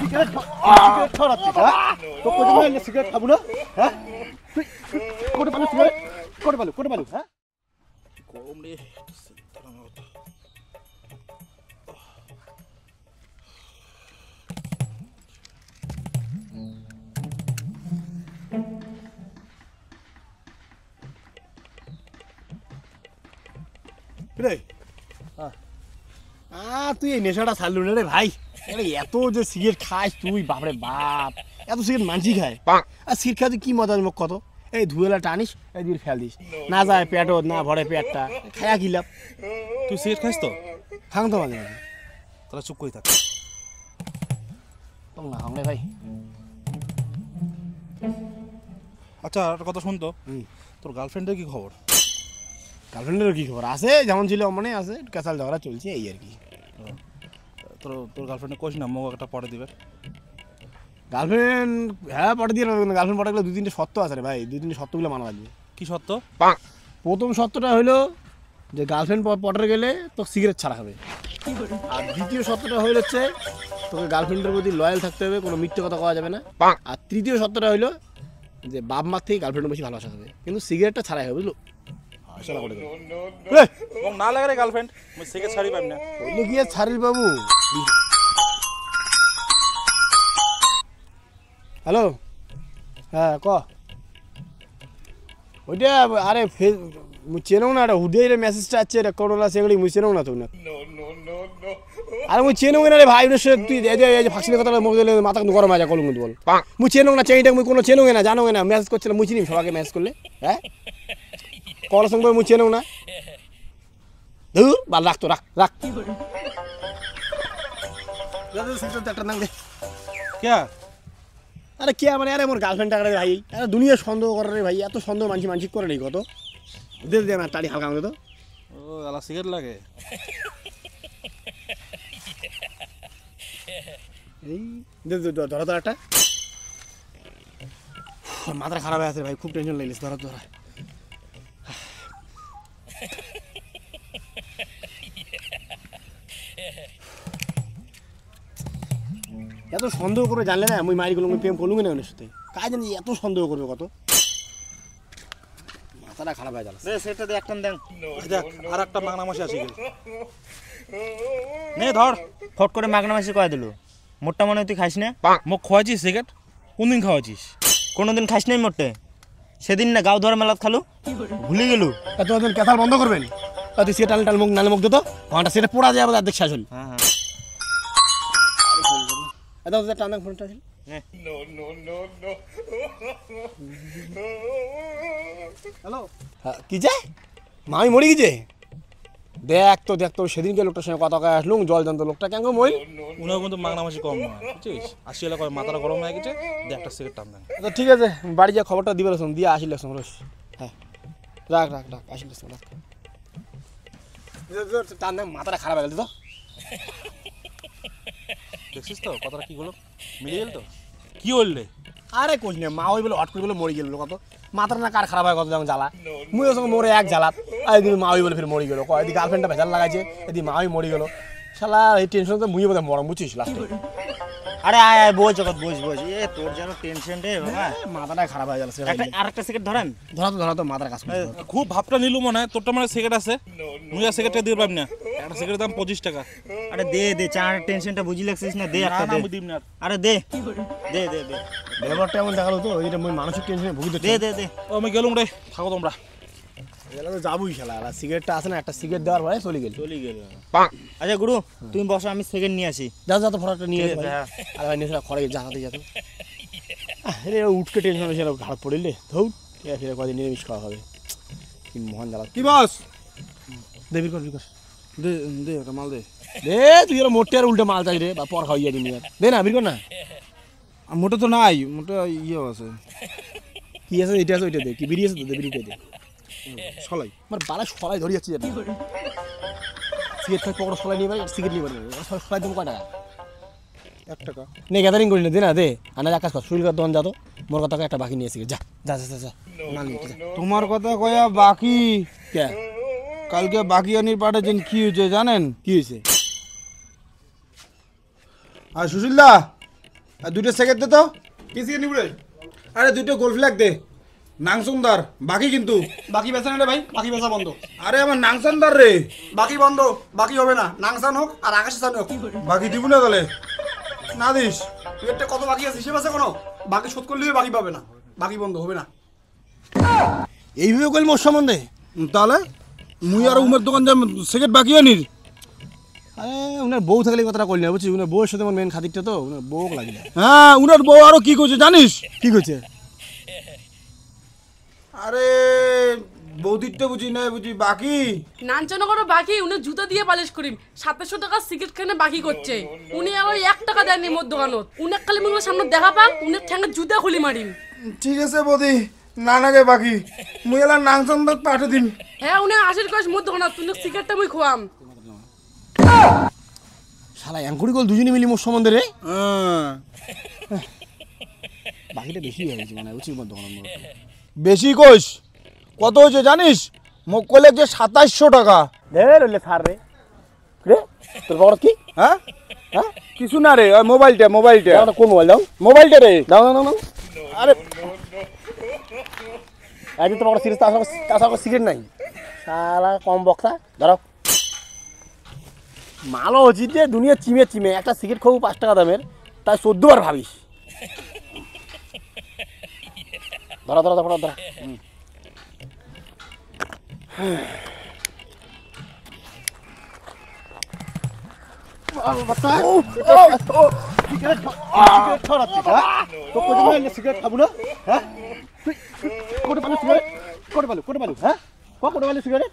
Cigarette খাওয়াচ্ছিস হ্যাঁ তো কোথায় মাইলে সিগারেট খাব না হ্যাঁ তুই কোটে পালু সিগারেট কোটে পালু কোটে পালু হ্যাঁ গরম রে তারা আমার কথা। রে আ তুই এই নেশাটা ছাড়লু না রে ভাই। আরে এত যে সিগারেট খাস তুই বাপরে বাপ। এত সিগারেট মানছি খায়। আর সিগারেট খাতে কি মজা মুখ কত? এই ধুয়েলা টানিস এই দিয়ে ফেল দিস। না যায় পেটও না ভরে পেটটা। খায়া কি তুই সিগারেট খাইস তো? খাং তো মাঝে মাঝে। তাহলে চুপ করে থাক। তখন না খাং রে ভাই। আচ্ছা একটা কথা শুন তো। হুম। তোর গার্লফ্রেন্ডের কি খবর? গার্লফ্রেন্ডেরও কি খবর? আছে যেমন ছিল মানে আছে কেসাল ঝগড়া চলছে এই আর কি। তোর তোর গার্লফ্রেন্ডে কইস না মোক একটা পরে দিবে। গার্লফ্রেন্ড হ্যাঁ পটে দিয়ে গার্লফ্রেন্ড পটে গেলে দুই তিনটে সত্য আছে রে ভাই দুই তিনটে সত্যগুলো মানা লাগবে। কি সত্য? প্রথম সত্যটা হলো যে গার্লফ্রেন্ড পটে গেলে তো সিগারেট ছাড়া হবে। আর দ্বিতীয় সত্যটা হইল হচ্ছে তোকে গার্লফ্রেন্ডের প্রতি লয়াল থাকতে হবে কোনো মিথ্যে কথা কওয়া যাবে না। আর তৃতীয় সত্যটা হইল যে বাপ মার থেকে গার্লফ্রেন্ডের বেশি ভালোবাসা হবে কিন্তু সিগারেটটা ছাড়াই হবে বুঝলো? শালা করে দেবে। না লাগে রে গার্লফ্রেন্ড ছাড়ি না। ছাড়িল বাবু। হ্যালো? হ্যাঁ ক? ওইটা আরে ফেস চেনও না এটা হুডে রে মেসেজটা আছে রে করোনা সেগুলি মুই চেনও না তো না। আরে মুই চেনও না রে ভাই সে তুই এই যে এই যে ফাঁসিলে কথা মুখ দিলে মাথা কিন্তু গরম আছে কলম কিন্তু বল। মুই চেনও না চেইটা মুই কোনো চেনও না জানো না মেসেজ করছিলাম মুই চিনি সবাইকে মেসেজ করলে হ্যাঁ? কল সঙ্গে মুই চেনও না। ধুর বাল রাখ তো রাখ রাখ কে? আরে কে মানে আরে মোর গার্লফ্রেন্ড টাকা রে ভাই। আরে দুনিয়া সন্দেহ করে রে ভাই এত সন্দেহ মানসি মানসিক করে রে কত? দে দে আমার তাড়ি হালকা আমাকে তো ও আলা সিগারেট লাগে। এই দে দে দে, ধরো তো একটা মাথা খারাপ হয়ে আছে ভাই খুব টেনশন লাগিস ধরো ধরো এত সন্দেহ করে জানলে না আমি মারি গুলো প্রেম করলুম না ওনের সাথে? কাজ জানি এত সন্দেহ করবে কত? মাথাটা খারাপ হয়ে দে সেটা দে একটা দেন। দেখ আর একটা মাংনা মাসি আছে গেল নে ধর ফট করে মাগনা মাসি কয়ে দিল। মোটটা মনে হয় তুই খাইস না? মোক খোয়াছিস সিগারেট? কোনদিন খাওয়াছিস কোনোদিন খাইস নাই মোটে? সেদিন না গাও ধরা মেলাত খালো? ভুলে গেলু? এত ওদের কেথাল বন্ধ করবেন? তুই সে টাল মুখ নালে মুখ দিত ঘণ্টা সেটা পোড়া যায় আবার অর্ধেক শেষ হল হ্যাঁ হ্যাঁ। এত ওদের টান ফোনটা ছিল হ্যালো। কি যে? মামি মরি গেছে? দেখ তো দেখ তো সেদিনকে লোকটার সঙ্গে কথা কয়ে আসলুম জল জানতো লোকটা কেন মরি? উনার কিন্তু মাংনা মাসি কম নয় বুঝছিস? আসি এলাকা মাথাটা গরম হয়ে গেছে দে একটা সিগারেট টান দেন। তো ঠিক আছে বাড়ি যা খবরটা দিবে রসম দিয়ে আসিল রসম রস। হ্যাঁ। রাখ রাখ রাখ আসিল রসম রাখ। টান মাথাটা খারাপ হয়ে গেল তো দেখছিস তো কথাটা কি হলো? মিলে গেল তো? কি বললে? আরে কোচ না মা ওই বলে হট করে বলে মরে গেল কত? মাথার না কার খারাপ হয় কত যেমন জ্বালা। মুই ওর সঙ্গে মরে এক জ্বালা। আর এদিকে মা ওই বলে ফির মরে গেল। কয় এদিকে গার্লফ্রেন্ডটা ভেজাল লাগাইছে এদিকে মা ওই মরে গেল। শালা এই টেনশন তো মুই বোধহয় মরম বুঝছিস? লাস্টে আরে আয় আয় বোঝ জগৎ বোঝ বোঝ এ তোর যেন টেনশন রে বাবা। মাথাটা খারাপ হয়ে যাচ্ছে একটা আর একটা সিগারেট ধরেন। ধরা তো ধরা তো মাথার কাজ। খুব ভাবটা নিলু মনে হয় তোরটা মানে সিগারেট আছে। মুই আর সিগারেটটা দিয়ে পাবি না। একটা সিগারেটের দাম পঁচিশ টাকা। আরে দে দে চার টেনশনটা বুঝি লাগছিস না দে একটা দে। দিব না আরে। দে। দে দে দে। ব্যাপারটা এমন দেখাল তো ওইটা মুই মানসিক টেনশনে ভুগি দে দে দে। ও আমি গেলুম রে থাকো তোমরা। এগুলো তো যাবই খেলা আর সিগারেটটা আছে না একটা সিগারেট দেওয়ার পরে চলে গেল। চলে গেল। আচ্ছা গুরু তুমি বসো আমি সেকেন্ড নিয়ে আসি। যা যা তো ফটোটা নিয়ে হ্যাঁ। আর ভাই নিয়ে খড়ে যা হাতে যেত রে উঠকে টেনশন হয়েছে ঘাড় পড়িলে ধৌ কদিন নিরামিষ খাওয়া হবে। কি মহান জ্বালা। কি বস? দেবির কর বিকশ দে দে একটা মাল দে। দে তুই এর মোটে আর উল্টে মাল চাই রে বা পর খাওয়াইয়া দিবি দে না বির কর না। আর মোটে তো নাই মোটে ইয়ে আছে। কি আছে এটা আছে ওইটা দে। কি বিড়ি আছে তো দে দে। সলাই। আমার বালা সলাই ধরে যাচ্ছে যেটা সিগারেট সলাই নিয়ে পারি সিগারেট নিয়ে পারি সলাই দেবো কয় টাকা? এক টাকা। নে গ্যাদারিং করি না দে না দে। আনা আকাশ কর যা তো। মোর কথা একটা বাকি নিয়ে যা যা যা যা, তোমার কথা কয়া বাকি। কে? কালকে বাকি আনির পাঠাচ্ছেন কি হয়েছে জানেন? কি হয়েছে? আর সুশীলদা আর দুটো সেকেন্ড দে তো। কি সিগারেট নিবি রে? আরে দুটো গোল ফ্ল্যাগ দে। নাংসুন্দর বাকি কিন্তু। বাকি বেচা না রে ভাই বাকি বেচা বন্ধ। আরে আমার নাংসানদার রে। বাকি বন্ধ বাকি হবে না। নাংসান হোক আর আকাশ স্থান হোক। বাকি দিব না তাহলে। না দিস। তুই একটা কত বাকি আছে হিসেব আছে কোনো? বাকি শোধ করলেও বাকি পাবে না। বাকি বন্ধ হবে না। এইভাবে কইল মোর সম্বন্ধে? তাহলে? মুই আর উমের দোকান যাম সেকেন্ড বাকি আনির। আরে উনার বউ থাকলে কথাটা কইল না বুঝছিস? উনার বউয়ের সাথে আমার মেন খাতিরটা তো উনার বউ লাগিলে হ্যাঁ উনার বউ আরও কি করছে জানিস? কি করছে? আরে বৌদিরটা বুঝি না বুঝি বাকি? নাঞ্চনা করো বাকি উনি জুতো দিয়ে পালিশ করিম। সাতশো টাকা সিগারেট খানে বাকি করছে। উনি আবার এক টাকা দেননি মোর দোকানত। উনি খালি মুখের সামনে দেখা পাক উনি ঠ্যাঙ্গে জুতা খুলি মারিম। ঠিক আছে বৌদি। না নাগে বাকি। মুই এলা নাংসানদার পাঠে দিন। হ্যাঁ উনি আশির কয়েস মোর দোকানত। তুমি সিগারেটটা মুই খোয়াম। শালা অ্যাঙ্কুরি কল দুজনে মিলি মোর সম্বন্ধে রে? হ্যাঁ। বাকিটা বেশি হয়ে গেছে মানে বুঝছিস মোর দোকানের বেশি কইস। কত হয়েছে জানিস? মোক কইলে যে সাতাইশশো টাকা। রইলে সার রে। রে তোর বড় কি? হ্যাঁ? হ্যাঁ? কিছু না রে ওই মোবাইলটা মোবাইলটা। কোন মোবাইল দাও? মোবাইলটা রে। দাও দাও দাও আরে একদিন তোমার সিরিজ তার সঙ্গে সিগারেট নাই। শালা কম বক্সা ধরো। মালো উচিত যে দুনিয়া চিমে চিমে। একটা সিগারেট খাব পাঁচ টাকা দামের তাই চোদ্দ বার ভাবিস। ধরো ধরো ধরো ধরো হুম। সিগারেট ছড়াচ্ছিস হ্যাঁ তো কোথায় সিগারেট খাবো না? হ্যাঁ? কোটে পালু সিগারেট কোটে পালু? কোটে পালু হ্যাঁ? ক কোটে পালু সিগারেট?